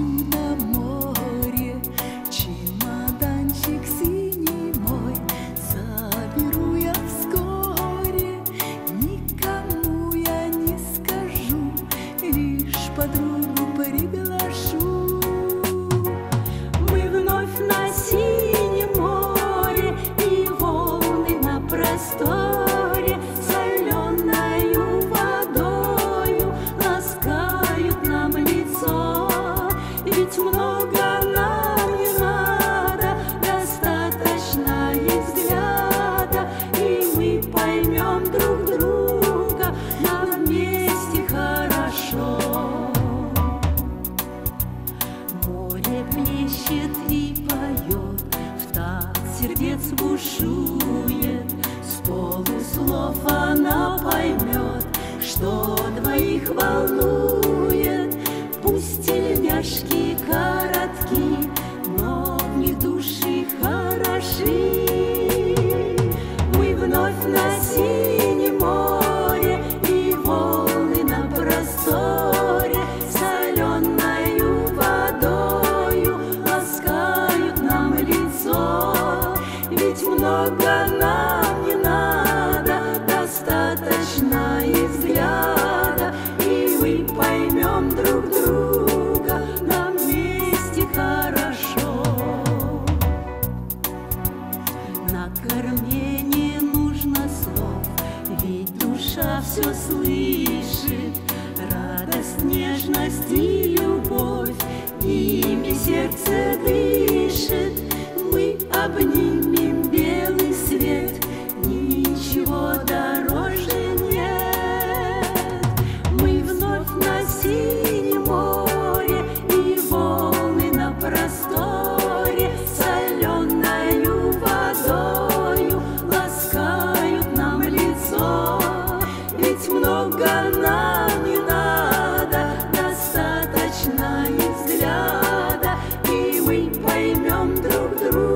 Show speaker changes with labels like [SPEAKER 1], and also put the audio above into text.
[SPEAKER 1] you the и поет, в так сердец бушует, с полуслов она поймет, что двоих волнует. Пусть тельняшки коротки, но в них души хороши. Достаточно и взгляда И мы поймем друг друга Нам вместе хорошо на корме не нужно слов, ведь душа все слышит. Радость, нежность и любовь, ими сердце дышит. Мы обнимем nam drog druga.